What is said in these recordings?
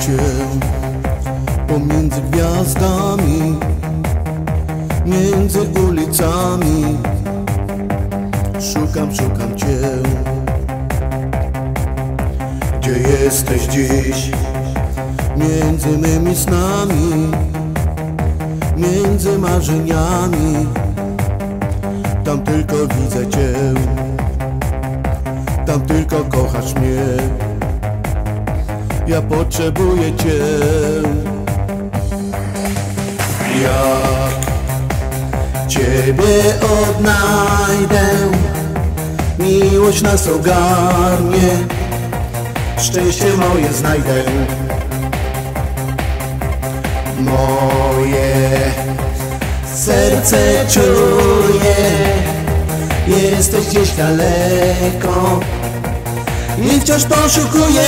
cię pomiędzy gwiazdami, między ulicami. Szukam, szukam cię. Gdzie jesteś dziś? Między mymi snami, między marzeniami. Tam tylko widzę cię, tam tylko kochasz mnie. Ja potrzebuję cię. Jak ciebie odnajdę, miłość nas ogarnie, szczęście moje znajdę. Moje serce czuje, jesteś gdzieś daleko i wciąż poszukuję.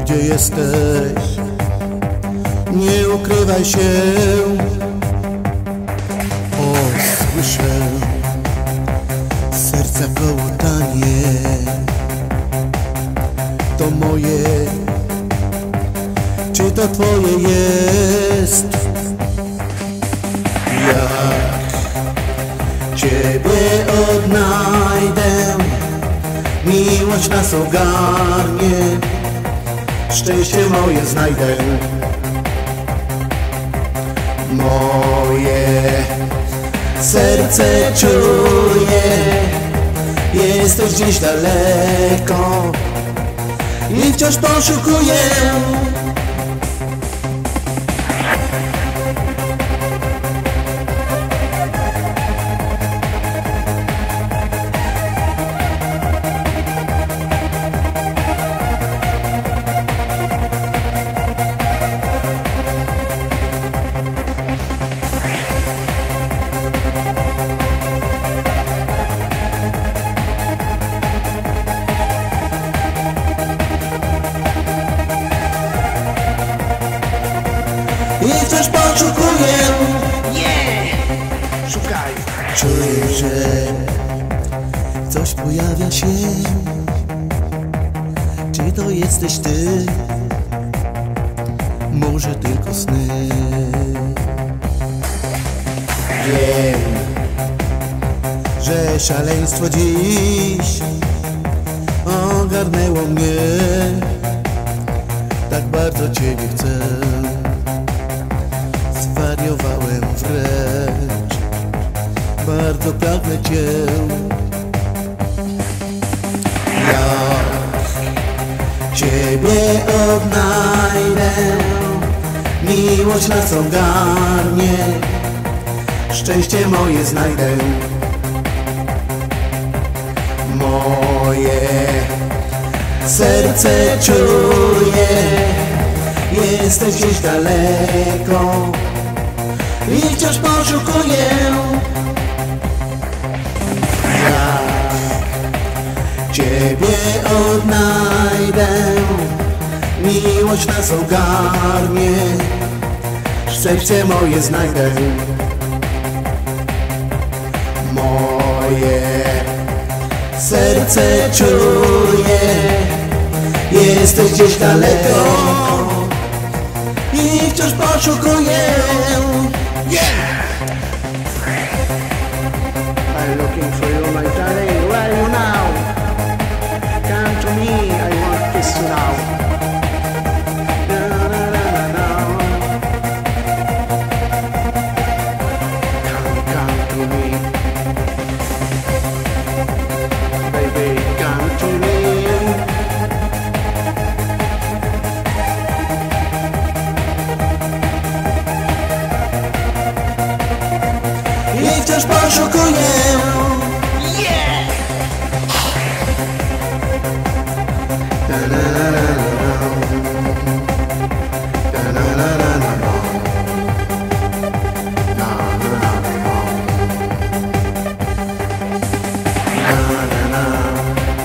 Gdzie jesteś? Nie ukrywaj się. O, słyszę serca kołotanie. To moje, czy to twoje jest? Miłość nas ogarnie, szczęście moje znajdę. Moje serce czuje, jesteś gdzieś daleko i wciąż poszukuję. Pojawia się. Czy to jesteś ty? Może tylko sny. Wiem, że szaleństwo dziś ogarnęło mnie. Tak bardzo ciebie chcę. Zwariowałem wręcz bardzo pragnę Cię Ciebie odnajdę. Miłość nas ogarnie. Szczęście moje znajdę. Moje serce czuje. Jesteś gdzieś daleko. I wciąż poszukuję. Ciebie odnajdę Miłość nas ogarnie. Szczęście moje znajdę. Moje serce czuje. Jesteś gdzieś daleko I wciąż poszukuję I'm wciąż poszukuję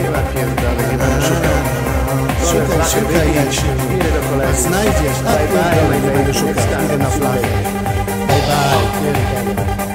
Chyba pierdolę, nie będę szukał. Szukaj, szukaj jak się Idę do kolegi. znajdziesz, a Bye bye, pierdolę, my nie będę szukał, idę na flagę. Bye bye, pierdolę.